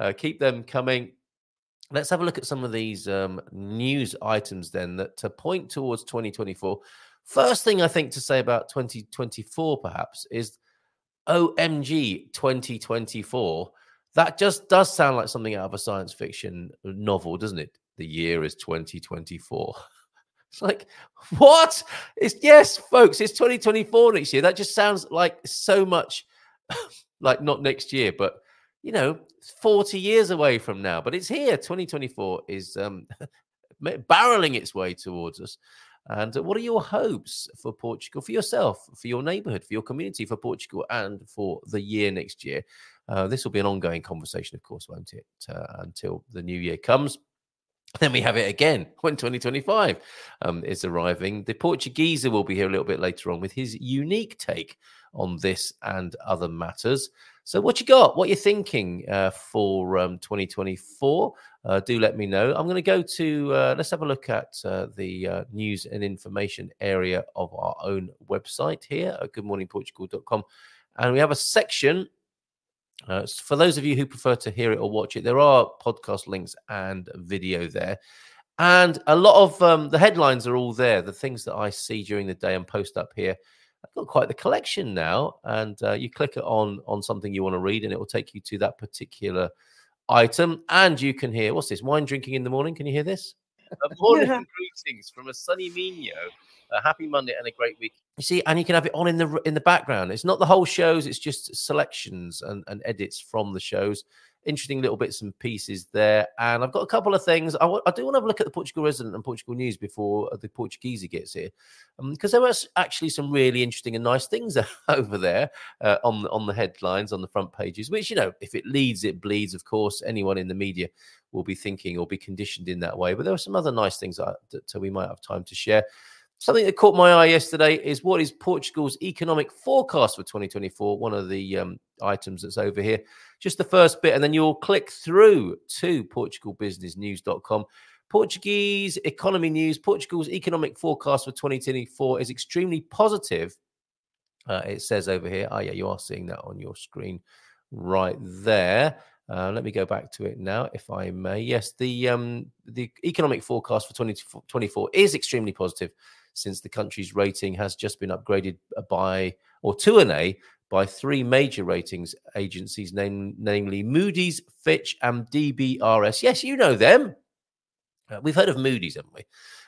Uh, keep them coming. Let's have a look at some of these um, news items then that to point towards 2024. First thing I think to say about 2024, perhaps, is OMG 2024. That just does sound like something out of a science fiction novel, doesn't it? The year is 2024. It's like, what? It's yes, folks, it's 2024 next year. That just sounds like so much like not next year, but you know, 40 years away from now. But it's here. 2024 is um barreling its way towards us. And what are your hopes for Portugal, for yourself, for your neighborhood, for your community, for Portugal, and for the year next year? Uh, this will be an ongoing conversation, of course, won't it? Uh, until the new year comes. Then we have it again when 2025 um, is arriving. The Portuguese will be here a little bit later on with his unique take on this and other matters. So, what you got? What you're thinking uh, for um, 2024? Uh, do let me know. I'm going to go to uh, let's have a look at uh, the uh, news and information area of our own website here at goodmorningportugal.com, and we have a section uh, for those of you who prefer to hear it or watch it, there are podcast links and video there. And a lot of um, the headlines are all there, the things that I see during the day and post up here. I've got quite the collection now. And uh, you click it on on something you want to read, and it will take you to that particular item. And you can hear what's this? Wine drinking in the morning. Can you hear this? morning greetings from a sunny Minho a happy Monday and a great week. You see, and you can have it on in the in the background. It's not the whole shows; it's just selections and, and edits from the shows. Interesting little bits and pieces there. And I've got a couple of things. I, w- I do want to have a look at the Portugal resident and Portugal news before the Portuguese gets here, because um, there was actually some really interesting and nice things over there uh, on on the headlines on the front pages. Which you know, if it leads, it bleeds. Of course, anyone in the media will be thinking or be conditioned in that way. But there were some other nice things that, that we might have time to share. Something that caught my eye yesterday is what is Portugal's economic forecast for 2024? One of the um, items that's over here. Just the first bit, and then you'll click through to PortugalBusinessNews.com. Portuguese economy news. Portugal's economic forecast for 2024 is extremely positive. Uh, it says over here. Oh, yeah, you are seeing that on your screen right there. Uh, let me go back to it now, if I may. Yes, the um, the economic forecast for 2024 is extremely positive since the country's rating has just been upgraded by or to an A by three major ratings agencies, name, namely Moody's, Fitch, and DBRS. Yes, you know them. Uh, we've heard of Moody's, haven't we?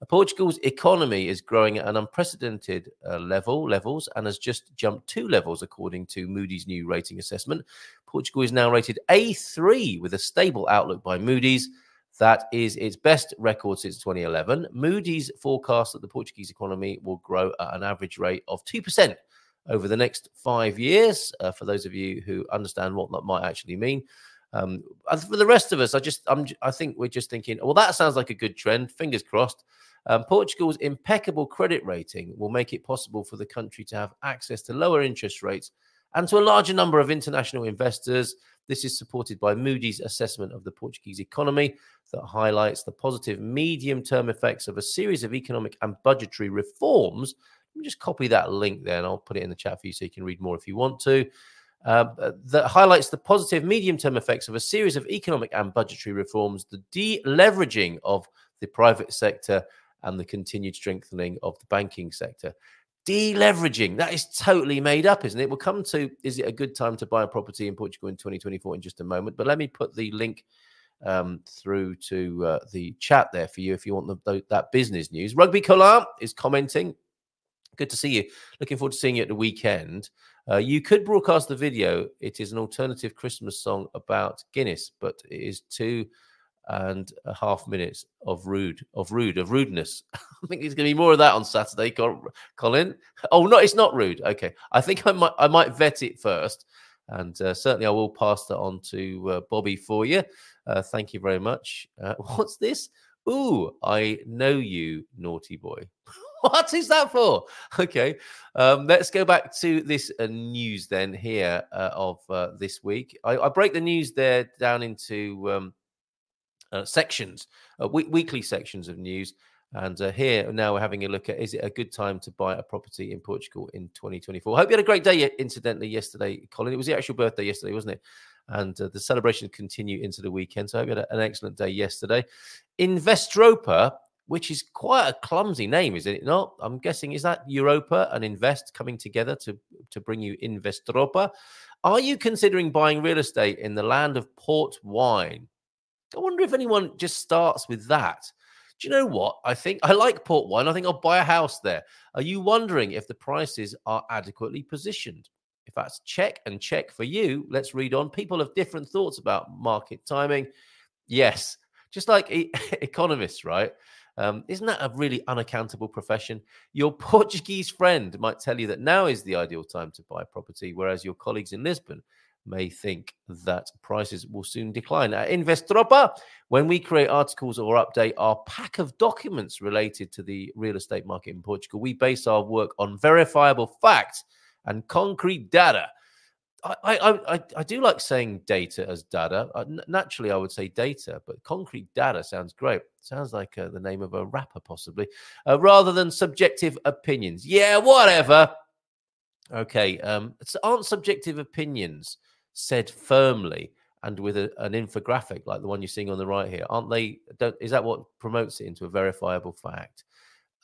Uh, Portugal's economy is growing at an unprecedented uh, level levels and has just jumped two levels according to Moody's new rating assessment. Portugal is now rated A3 with a stable outlook by Moody's that is its best record since 2011. Moody's forecast that the Portuguese economy will grow at an average rate of 2% over the next five years. Uh, for those of you who understand what that might actually mean. Um, for the rest of us, I just, I'm, I think we're just thinking, well, that sounds like a good trend. Fingers crossed. Um, Portugal's impeccable credit rating will make it possible for the country to have access to lower interest rates and to a larger number of international investors. This is supported by Moody's assessment of the Portuguese economy that highlights the positive medium term effects of a series of economic and budgetary reforms. Let me just copy that link there and I'll put it in the chat for you so you can read more if you want to. Uh, that highlights the positive medium term effects of a series of economic and budgetary reforms, the deleveraging of the private sector, and the continued strengthening of the banking sector. Deleveraging, that is totally made up, isn't it? We'll come to is it a good time to buy a property in Portugal in 2024 in just a moment. But let me put the link um, through to uh, the chat there for you if you want the, the, that business news. Rugby Collar is commenting. Good to see you. Looking forward to seeing you at the weekend. Uh, you could broadcast the video. It is an alternative Christmas song about Guinness, but it is too and a half minutes of rude, of rude, of rudeness. I think there's going to be more of that on Saturday, Colin. Oh no, it's not rude. Okay, I think I might, I might vet it first, and uh, certainly I will pass that on to uh, Bobby for you. Uh, thank you very much. Uh, what's this? Ooh, I know you, naughty boy. what is that for? Okay, um, let's go back to this uh, news then here uh, of this week. I, I, break the news there down into. Um, uh, sections, uh, weekly sections of news. And uh, here now we're having a look at is it a good time to buy a property in Portugal in 2024? I hope you had a great day, incidentally, yesterday, Colin. It was the actual birthday yesterday, wasn't it? And uh, the celebrations continue into the weekend. So I hope you had an excellent day yesterday. Investropa, which is quite a clumsy name, is it not? I'm guessing is that Europa and Invest coming together to to bring you Investropa. Are you considering buying real estate in the land of port wine? I wonder if anyone just starts with that. Do you know what? I think I like port wine. I think I'll buy a house there. Are you wondering if the prices are adequately positioned? If that's check and check for you, let's read on. People have different thoughts about market timing. Yes, just like e- economists, right? Um, isn't that a really unaccountable profession? Your Portuguese friend might tell you that now is the ideal time to buy property, whereas your colleagues in Lisbon may think that prices will soon decline. At Investropa, when we create articles or update our pack of documents related to the real estate market in Portugal, we base our work on verifiable facts and concrete data. I, I, I, I do like saying data as data. Uh, naturally, I would say data, but concrete data sounds great. Sounds like uh, the name of a rapper, possibly, uh, rather than subjective opinions. Yeah, whatever. Okay, um, aren't subjective opinions said firmly and with a, an infographic like the one you're seeing on the right here? Aren't they? is that what promotes it into a verifiable fact?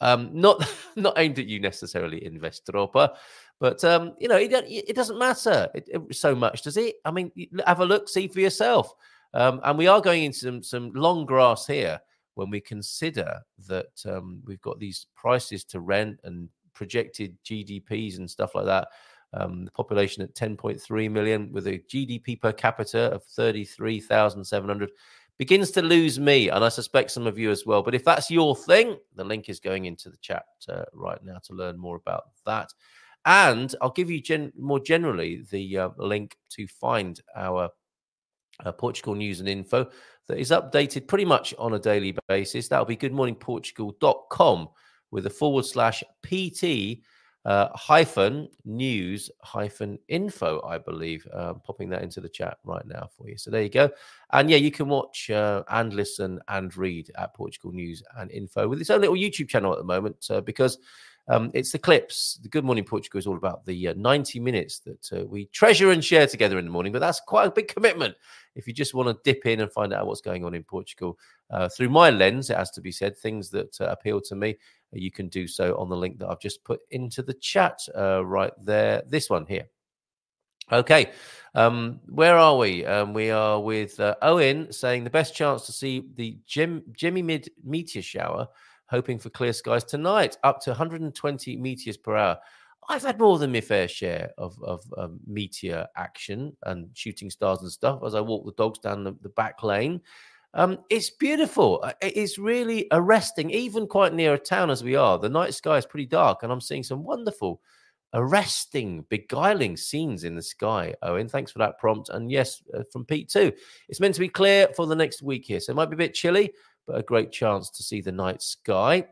Um, not not aimed at you necessarily, Investropa, but um, you know it, it doesn't matter it, it, so much, does it? I mean, have a look, see for yourself. Um, and we are going into some some long grass here when we consider that um, we've got these prices to rent and projected GDPs and stuff like that. Um, the population at 10.3 million with a GDP per capita of 33,700 begins to lose me, and I suspect some of you as well. But if that's your thing, the link is going into the chat uh, right now to learn more about that. And I'll give you gen- more generally the uh, link to find our uh, Portugal news and info that is updated pretty much on a daily basis. That'll be goodmorningportugal.com with a forward slash PT uh, hyphen news hyphen info, I believe. Uh, popping that into the chat right now for you. So there you go. And yeah, you can watch uh, and listen and read at Portugal News and Info with its own little YouTube channel at the moment uh, because um, it's the clips. The Good Morning Portugal is all about the uh, 90 minutes that uh, we treasure and share together in the morning. But that's quite a big commitment if you just want to dip in and find out what's going on in Portugal uh, through my lens, it has to be said, things that uh, appeal to me, you can do so on the link that I've just put into the chat uh, right there. This one here. Okay, um, where are we? Um, we are with uh, Owen saying the best chance to see the Gem- Geminid meteor shower, hoping for clear skies tonight, up to 120 meteors per hour. I've had more than my fair share of, of um, meteor action and shooting stars and stuff as I walk the dogs down the, the back lane. Um, it's beautiful. Uh, it's really arresting, even quite near a town as we are. The night sky is pretty dark, and I'm seeing some wonderful, arresting, beguiling scenes in the sky. Owen, thanks for that prompt. And yes, uh, from Pete too. It's meant to be clear for the next week here, so it might be a bit chilly, but a great chance to see the night sky.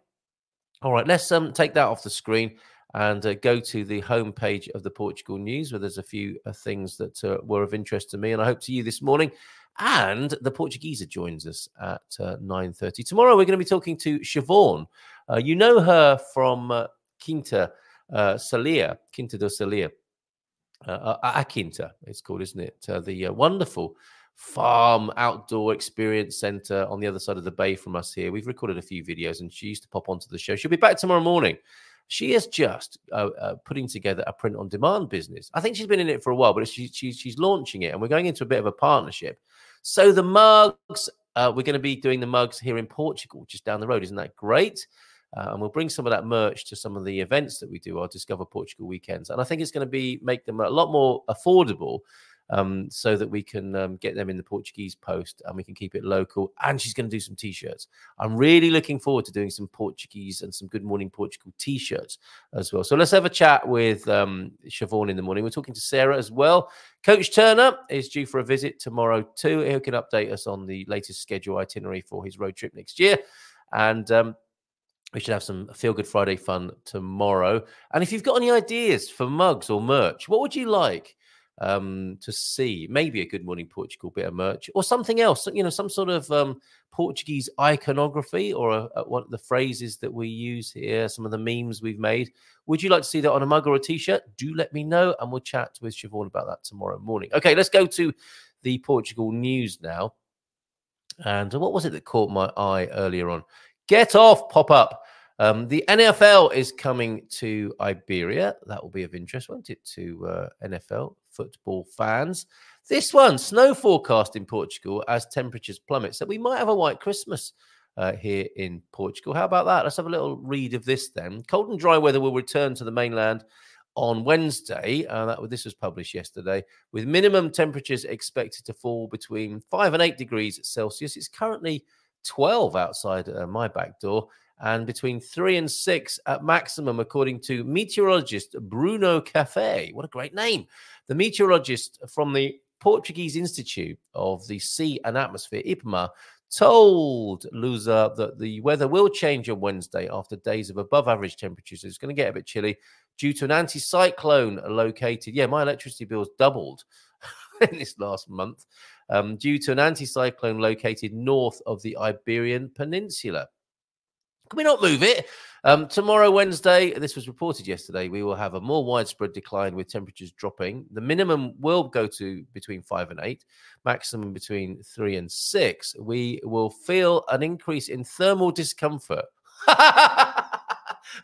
All right, let's um, take that off the screen and uh, go to the homepage of the Portugal News, where there's a few uh, things that uh, were of interest to me, and I hope to you this morning. And the Portuguese joins us at uh, 9.30. Tomorrow we're going to be talking to Siobhan. Uh, you know her from uh, Quinta Salia, Quinta do Salia. Uh, Quinta, it's called, isn't it? The wonderful farm outdoor experience center on the other side of the bay from us here. We've recorded a few videos and she used to pop onto the show. She'll be back tomorrow morning. She is just uh, uh, putting together a print on demand business. I think she's been in it for a while, but she, she, she's launching it and we're going into a bit of a partnership. So the mugs, uh, we're going to be doing the mugs here in Portugal, just down the road. Isn't that great? Uh, and we'll bring some of that merch to some of the events that we do, our Discover Portugal weekends. And I think it's going to be make them a lot more affordable um, so that we can um, get them in the Portuguese post and we can keep it local. And she's going to do some t-shirts. I'm really looking forward to doing some Portuguese and some Good Morning Portugal t-shirts as well. So let's have a chat with um, Siobhan in the morning. We're talking to Sarah as well. Coach Turner is due for a visit tomorrow too. He can update us on the latest schedule itinerary for his road trip next year. And um, we should have some Feel Good Friday fun tomorrow. And if you've got any ideas for mugs or merch, what would you like? Um, to see maybe a Good Morning Portugal bit of merch or something else, you know, some sort of um, Portuguese iconography or a, a, what the phrases that we use here, some of the memes we've made. Would you like to see that on a mug or a t shirt? Do let me know and we'll chat with Siobhan about that tomorrow morning. Okay, let's go to the Portugal news now. And what was it that caught my eye earlier on? Get off, pop up. Um, the NFL is coming to Iberia. That will be of interest, won't it, to uh, NFL football fans? This one, snow forecast in Portugal as temperatures plummet. So we might have a white Christmas uh, here in Portugal. How about that? Let's have a little read of this then. Cold and dry weather will return to the mainland on Wednesday. Uh, that this was published yesterday, with minimum temperatures expected to fall between five and eight degrees Celsius. It's currently 12 outside uh, my back door and between three and six at maximum, according to meteorologist Bruno Café. What a great name! The meteorologist from the Portuguese Institute of the Sea and Atmosphere, IPMA, told Lusa that the weather will change on Wednesday after days of above average temperatures. It's going to get a bit chilly due to an anticyclone located. Yeah, my electricity bills doubled in this last month um, due to an anticyclone located north of the Iberian Peninsula. Can we not move it? Um, tomorrow, Wednesday, this was reported yesterday, we will have a more widespread decline with temperatures dropping. The minimum will go to between five and eight, maximum between three and six. We will feel an increase in thermal discomfort.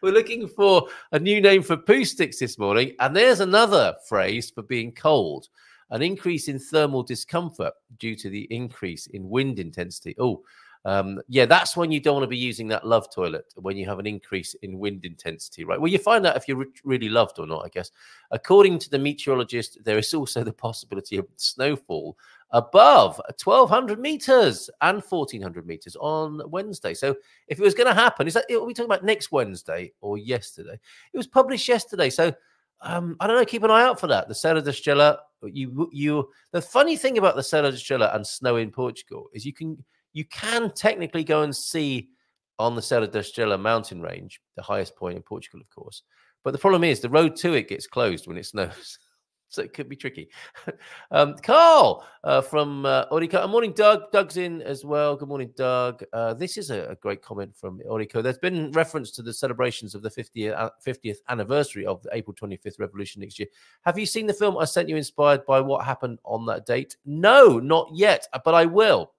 We're looking for a new name for poo sticks this morning. And there's another phrase for being cold an increase in thermal discomfort due to the increase in wind intensity. Oh, um, yeah, that's when you don't want to be using that love toilet when you have an increase in wind intensity, right? Well, you find out if you're really loved or not, I guess. According to the meteorologist, there is also the possibility of snowfall above 1200 meters and 1400 meters on Wednesday. So, if it was going to happen, is that are we talking about next Wednesday or yesterday? It was published yesterday. So, um, I don't know. Keep an eye out for that. The Serra da Estrela. You, you. The funny thing about the Serra da Estrela and snow in Portugal is you can you can technically go and see on the Serra da Estrela mountain range, the highest point in Portugal, of course. But the problem is the road to it gets closed when it snows. so it could be tricky. um, Carl uh, from uh, Orico. Morning, Doug. Doug's in as well. Good morning, Doug. Uh, this is a, a, great comment from Orico. There's been reference to the celebrations of the 50th, 50th uh, anniversary of the April 25th revolution next year. Have you seen the film I sent you inspired by what happened on that date? No, not yet, but I will.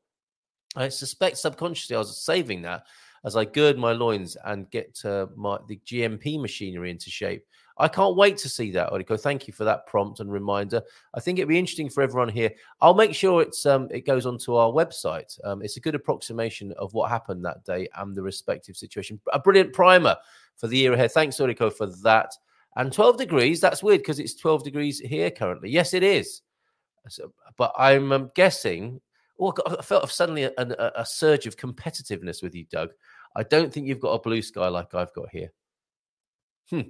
I suspect subconsciously I was saving that as I gird my loins and get uh, my the GMP machinery into shape. I can't wait to see that, Odiko. Thank you for that prompt and reminder. I think it'd be interesting for everyone here. I'll make sure it's um, it goes onto our website. Um, it's a good approximation of what happened that day and the respective situation. A brilliant primer for the year ahead. Thanks, Odiko, for that. And 12 degrees, that's weird because it's 12 degrees here currently. Yes, it is. So, but I'm um, guessing well, I felt suddenly a, a, a, surge of competitiveness with you, Doug. I don't think you've got a blue sky like I've got here. Hmm.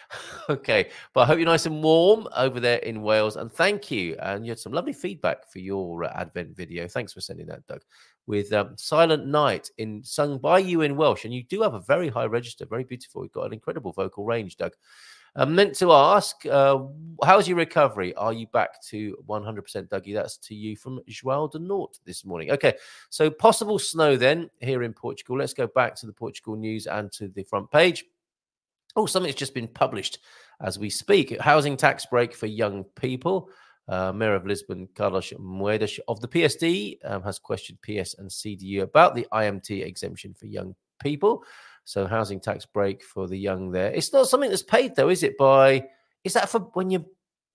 okay, but I hope you're nice and warm over there in Wales, and thank you. And you had some lovely feedback for your uh, Advent video. Thanks for sending that, Doug. With um, "Silent Night" in sung by you in Welsh, and you do have a very high register, very beautiful. You've got an incredible vocal range, Doug. I'm meant to ask, uh, how's your recovery? Are you back to 100%, Dougie? That's to you from João de Norte this morning. Okay, so possible snow then here in Portugal. Let's go back to the Portugal news and to the front page. Oh, something's just been published as we speak. Housing tax break for young people. Uh, Mayor of Lisbon, Carlos Moedas of the PSD, um, has questioned PS and CDU about the IMT exemption for young people. So housing tax break for the young there. It's not something that's paid though, is it? By is that for when you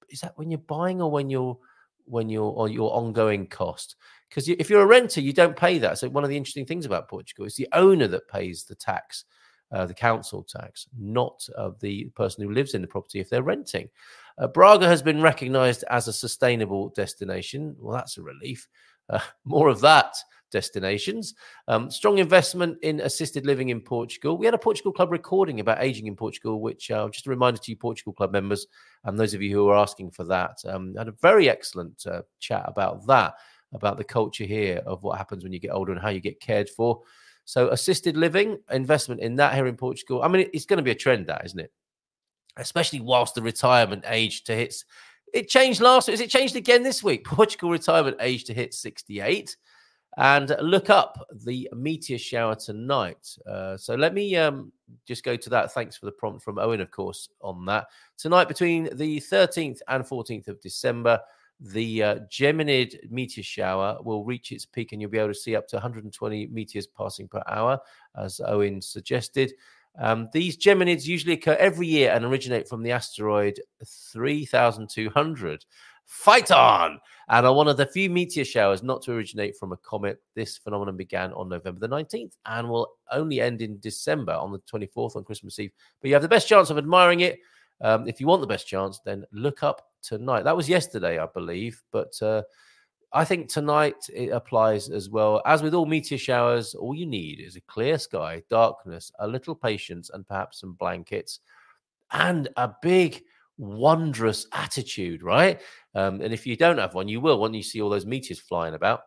is that when you're buying or when you're when you're or your ongoing cost? Because you, if you're a renter, you don't pay that. So one of the interesting things about Portugal is the owner that pays the tax, uh, the council tax, not uh, the person who lives in the property if they're renting. Uh, Braga has been recognised as a sustainable destination. Well, that's a relief. Uh, more of that destinations. Um, strong investment in assisted living in Portugal. We had a Portugal Club recording about aging in Portugal, which uh, just a reminder to you, Portugal Club members, and those of you who are asking for that. Um, had a very excellent uh, chat about that, about the culture here of what happens when you get older and how you get cared for. So, assisted living, investment in that here in Portugal. I mean, it's going to be a trend, that isn't it? Especially whilst the retirement age to hit. It changed last week. It changed again this week? Portugal retirement age to hit 68 and look up the meteor shower tonight. Uh, so let me um, just go to that. Thanks for the prompt from Owen, of course, on that. Tonight, between the 13th and 14th of December, the uh, Geminid meteor shower will reach its peak, and you'll be able to see up to 120 meteors passing per hour, as Owen suggested. Um, these Geminids usually occur every year and originate from the asteroid 3200 Phaethon, and are one of the few meteor showers not to originate from a comet. This phenomenon began on November the 19th and will only end in December on the 24th on Christmas Eve. But you have the best chance of admiring it. Um, if you want the best chance, then look up tonight. That was yesterday, I believe, but uh, I think tonight it applies as well. As with all meteor showers, all you need is a clear sky, darkness, a little patience, and perhaps some blankets, and a big, wondrous attitude, right? Um, and if you don't have one, you will when you see all those meteors flying about.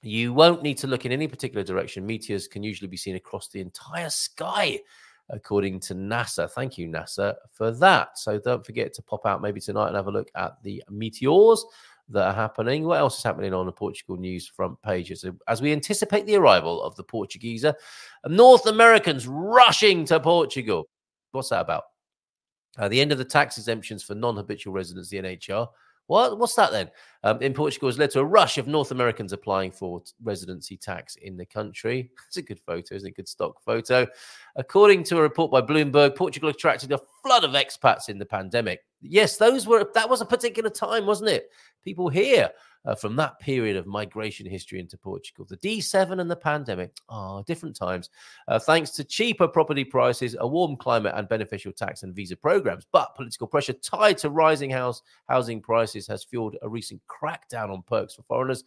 You won't need to look in any particular direction. Meteors can usually be seen across the entire sky, according to NASA. Thank you, NASA, for that. So don't forget to pop out maybe tonight and have a look at the meteors that are happening. What else is happening on the Portugal news front pages as we anticipate the arrival of the Portuguesa? North Americans rushing to Portugal. What's that about? Uh, the end of the tax exemptions for non-habitual residents, the NHR. What? What's that then? Um, in Portugal has led to a rush of North Americans applying for residency tax in the country. It's a good photo, isn't it? Good stock photo. According to a report by Bloomberg, Portugal attracted a flood of expats in the pandemic. Yes, those were that was a particular time, wasn't it? People here uh, from that period of migration history into Portugal. The D7 and the pandemic are oh, different times, uh, thanks to cheaper property prices, a warm climate, and beneficial tax and visa programs. But political pressure tied to rising house housing prices has fueled a recent crackdown on perks for foreigners.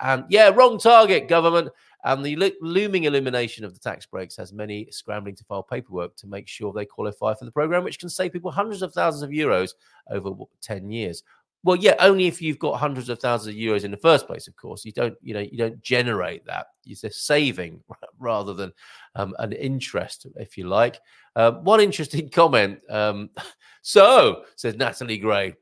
And yeah, wrong target, government. And the lo- looming elimination of the tax breaks has many scrambling to file paperwork to make sure they qualify for the program, which can save people hundreds of thousands of euros over 10 years. Well, yeah, only if you've got hundreds of thousands of euros in the first place. Of course, you don't, you know, you don't generate that. It's a saving rather than um, an interest, if you like. Um, one interesting comment. Um, so says Natalie Gray.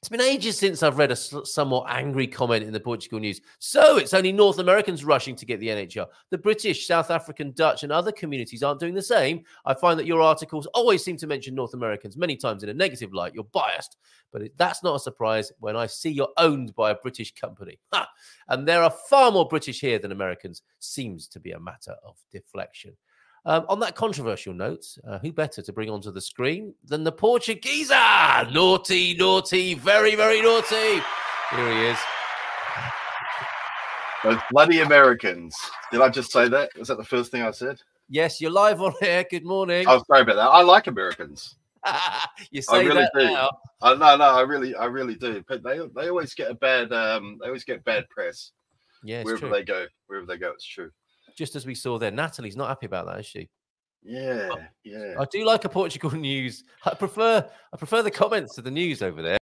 It's been ages since I've read a somewhat angry comment in the Portugal news. So it's only North Americans rushing to get the NHR. The British, South African, Dutch, and other communities aren't doing the same. I find that your articles always seem to mention North Americans, many times in a negative light. You're biased, but that's not a surprise when I see you're owned by a British company. Ha! And there are far more British here than Americans. Seems to be a matter of deflection. Um, on that controversial note, uh, who better to bring onto the screen than the Portuguese? Ah, naughty, naughty, very, very naughty. Here he is. Those bloody Americans. Did I just say that? Was that the first thing I said? Yes, you're live on air. Good morning. Oh, sorry about that. I like Americans. you say I really that do. Now. I, no, no, I really, I really do. But they, they always get a bad, um, they always get bad press. Yeah, wherever true. they go, wherever they go, it's true just as we saw there. Natalie's not happy about that, is she? Yeah, yeah. I do like a Portugal news. I prefer I prefer the comments to the news over there.